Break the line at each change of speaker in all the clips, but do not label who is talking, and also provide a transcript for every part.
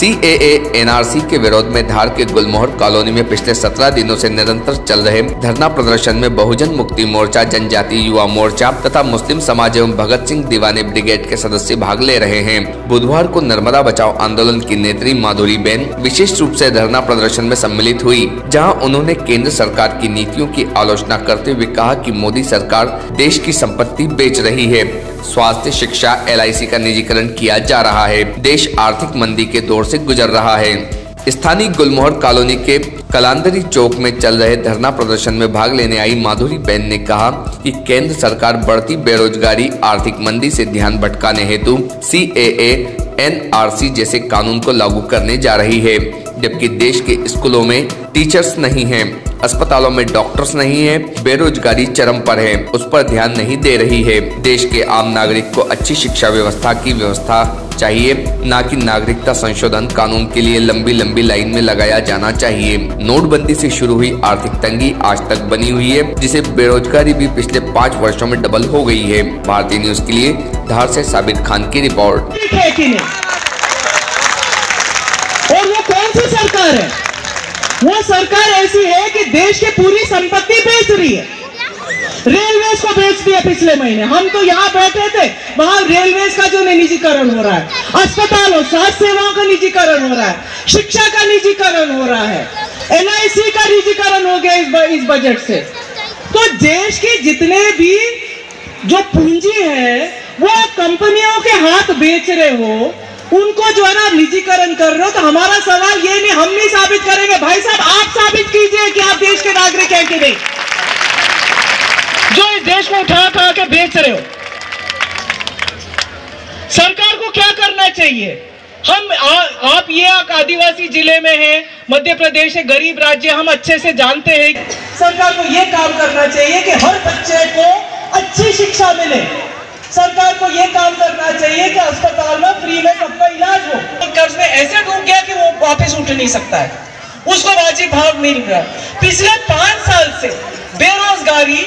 सी ए NRC के विरोध में धार के गुलमोहर कॉलोनी में पिछले 17 दिनों से निरंतर चल रहे धरना प्रदर्शन में बहुजन मुक्ति मोर्चा, जनजाति युवा मोर्चा तथा मुस्लिम समाज एवं भगत सिंह दीवानी ब्रिगेड के सदस्य भाग ले रहे हैं। बुधवार को नर्मदा बचाओ आंदोलन की नेत्री माधुरी बेन विशेष रूप से धरना प्रदर्शन में सम्मिलित हुई, जहाँ उन्होंने केंद्र सरकार की नीतियों की आलोचना करते हुए कहा कि मोदी सरकार देश की संपत्ति बेच रही है। स्वास्थ्य, शिक्षा एलआईसी का निजीकरण किया जा रहा है। देश आर्थिक मंदी के दौर से गुजर रहा है। स्थानीय गुलमोहर कॉलोनी के कलांदरी चौक में चल रहे धरना प्रदर्शन में भाग लेने आई माधुरी बेन ने कहा कि केंद्र सरकार बढ़ती बेरोजगारी, आर्थिक मंदी से ध्यान भटकाने हेतु सीएए एनआरसी जैसे कानून को लागू करने जा रही है, जबकि देश के स्कूलों में टीचर्स नहीं हैं, अस्पतालों में डॉक्टर्स नहीं है बेरोजगारी चरम पर है उस पर ध्यान नहीं दे रही है। देश के आम नागरिक को अच्छी शिक्षा व्यवस्था की व्यवस्था चाहिए न कि नागरिकता संशोधन कानून के लिए लंबी लंबी लाइन में लगाया जाना चाहिए। नोटबंदी से शुरू हुई आर्थिक तंगी आज तक बनी हुई है जिसे बेरोजगारी भी पिछले पाँच वर्षों में डबल हो गई है। भारतीय न्यूज़ के लिए धार से साबिर खान की रिपोर्ट।
और वो कौन सी सरकार है? वो सरकार ऐसी है कि देश की पूरी संपत्ति बेच रही है। रेलवे को बेच दिया पिछले महीने। हम तो यहाँ बैठे थे वहाँ रेलवे का जो निजीकरण हो रहा है अस्पतालों स्वास्थ्य सेवाओं का निजीकरण हो रहा है शिक्षा का निजीकरण हो रहा है एल का निजीकरण हो गया इस, इस बजट से। तो देश के जितने भी जो पूंजी है वो कंपनियों के हाथ बेच रहे हो उनको जो है ना निजीकरण कर रहे हो तो हमारा सवाल ये नहीं हम नहीं साबित करेंगे। भाई साहब आप साबित कीजिए कि आप देश के नागरिक हैं कि नहीं। जो इस देश को उठा उठा के बेच रहे हो सरकार को क्या करना चाहिए? हम आ, आप ये आदिवासी ज़िले में हैं मध्य प्रदेश है गरीब राज्य हम अच्छे से जानते हैं। सरकार को ये काम करना चाहिए कि हर बच्चे को अच्छी शिक्षा मिले। सरकार को ये काम करना चाहिए कि अस्पताल में फ्री में सबका इलाज हो। कर्ज में ऐसे डूब गया कि वो वापस उठ नहीं सकता है। उसको वाजिब भाव मिल रहा पिछले पाँच साल से बेरोजगारी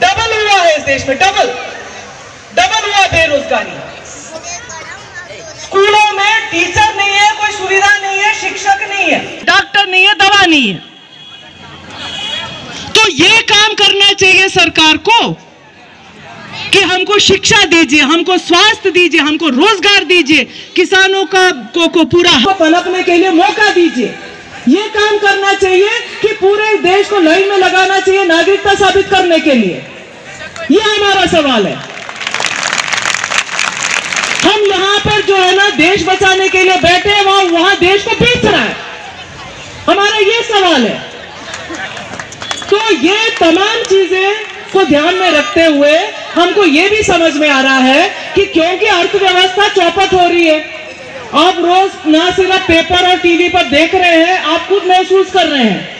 डबल हुआ है इस देश में डबल डबल हुआ बेरोजगारी। स्कूलों में टीचर नहीं है, कोई सुविधा नहीं है, शिक्षक नहीं है, डॉक्टर नहीं है, दवा नहीं है। तो ये काम करना चाहिए सरकार को। कि हमको शिक्षा दीजिए हमको स्वास्थ्य दीजिए हमको रोज़गार दीजिए किसानों का को, को पूरा पनपने के लिए मौका दीजिए। ये काम करना चाहिए कि पूरे देश को लाइन में लगाना चाहिए नागरिकता साबित करने के लिए। ये हमारा सवाल है। हम यहाँ पर जो है ना देश बचाने के लिए बैठे हैं वहाँ वहाँ देश को बेच रहा है। हमारा ये सवाल है। तो ये तमाम चीज़ें को ध्यान में रखते हुए हमको ये भी समझ में आ रहा है कि क्योंकि अर्थव्यवस्था चौपट हो रही है, आप रोज ना सिर्फ़ पेपर और टीवी पर देख रहे हैं, आप खुद महसूस कर रहे हैं।